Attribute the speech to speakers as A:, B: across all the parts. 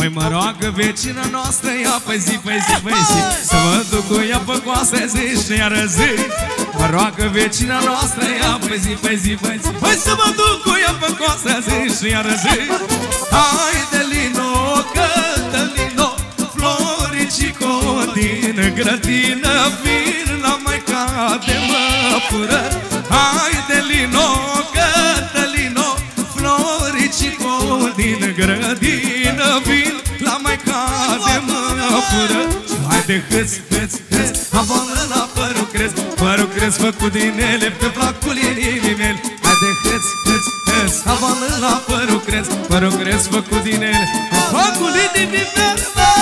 A: Măi mă roagă vecina noastră Ia pe zi, pe zi, pe zi. Să mă duc cu ea pe coastă zi și iară zi. Mă roagă vecina noastră Ia pe zi, pe zi, pe zi. Hai să mă duc cu ea pe coastă zi și iară zi. Hai de lino, Cătălino Floricico din grădină Vin la maica de mă fură mă fură Hai de hâț, hâț, hâț Avală la părul crez. Părul crez făcut din ele Pe placul inimii mele. Hai de hâț, hâț, hâț Avală la părul crez. Părul crez făcut din ele Pe placul inimii mele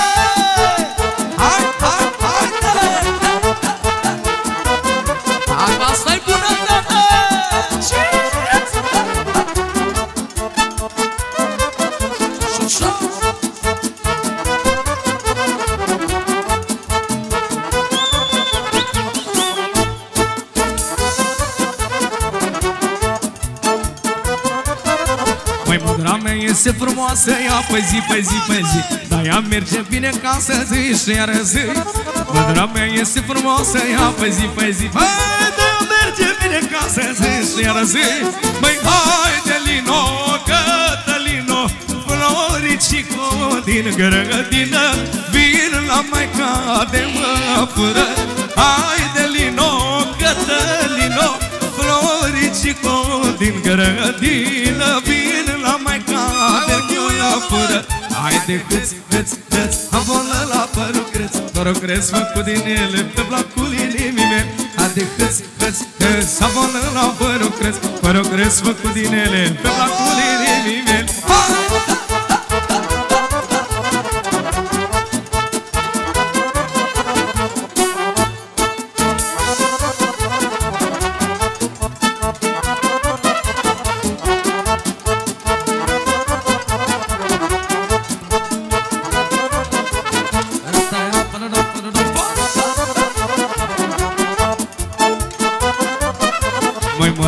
A: mândra mea este frumoasă Ea pe zi, pe zi, pe zi. Dar ea merge bine ca să zi și iară zi Mândra mea este frumoasă Ea pe zi, pe zi. Băi, dar ea merge bine ca să zi și iară zi Măi, hai de lino, Cătălino Floricico din grădină. Vin la maica de mă fură Hai de lino, Cătălino Floricico din grădină. Vin la maica de mă fură Hai de hâț, hâț, hâț Avolă la părul creț Părul creț făcut din ele Pe placul inimii mele. Hai de hâț, hâț, hâț Avolă la părul creț Părul creț făcut din ele Pe placul inimii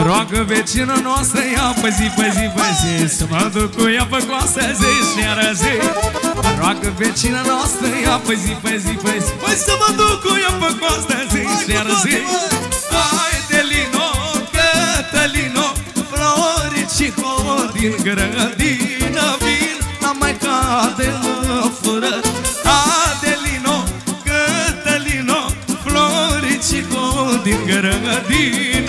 A: mă roagă vecina noastră Ia pe zi, pe zi, pe zi Să mă duc cu ea pe coastă zi și iară zi. Mă roagă vecina noastră Ia pe zi, pe zi, pe zi. Păi să mă duc cu ea pe coastă zi și iară zi. Hai de lino, Cătălino Floricico din grădină Vin la maica de mă fură. Adelino, Cătălino Floricico din grădină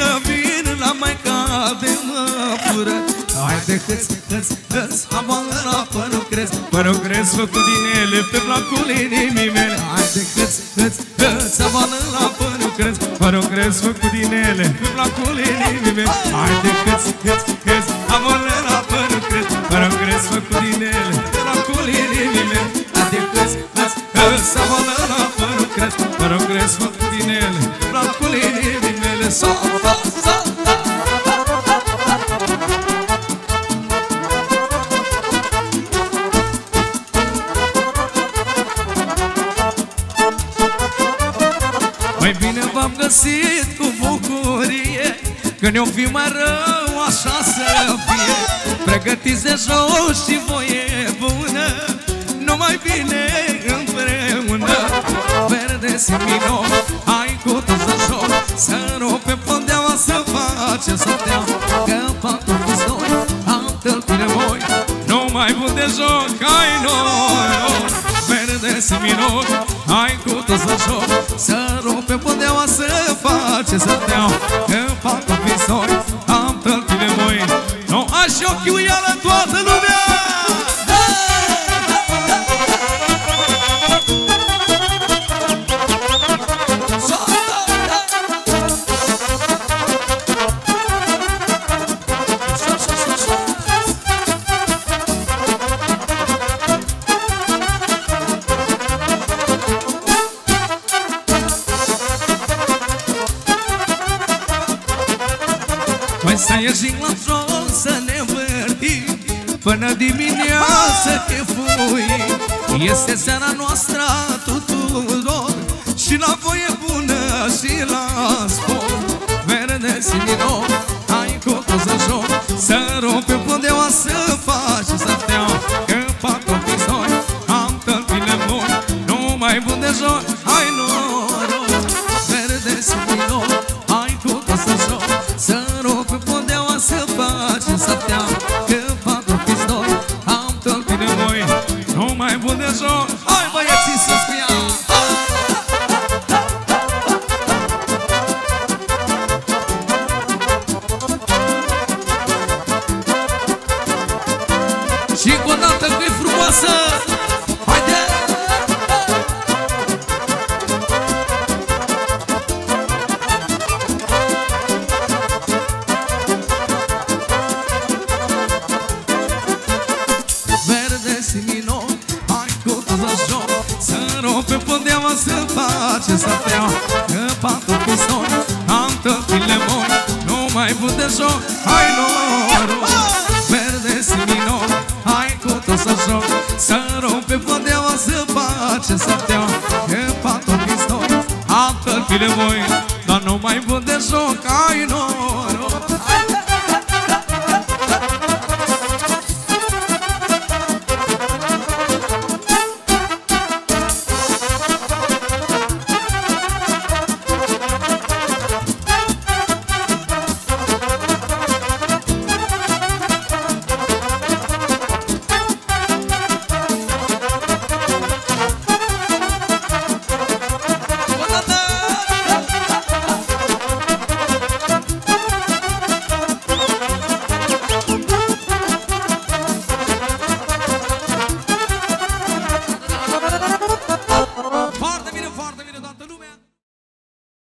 A: Hai de hâț, hâț, hâț Avală la părul crez Părul crez făcut din ele Pe placul inimii mele. Hai de hâț, hâț, hâț Avală la părul crez Părul crez făcut din ele Pe placul inimii mele. Hai de hâț, hâț, hâț Avală bine v-am găsit cu bucurie Că ne-o fi mai rău așa să fie. Pregătiți de joc și voie bună Nu mai bine împreună. Verde Simino Hai cu toți de joc Să rupe pondeaua să face să dea Că patru pistoli Am tălpire voi Nu mai bun de joc Hai noi Verde Simino Hai cu toți de joc. Să rupe pondeaua să face să dea Că patru pistoli Am tălpire voi Nu aș ochiul Până dimineață chefuim Este seara noastră a tuturor. Și la voie bună și la sport Verde sinino, hai cu toți în joc. Să rupe pondeaua să că e frumoasă Haide! Verde simino, hai cu toți la joc. Să rog pe podeaua să face să stea Că patru piston, am tot lemon Nu mai pute joc, hai noroc Să rog pe podeaua să face să stea Că patru piston, am tot lemon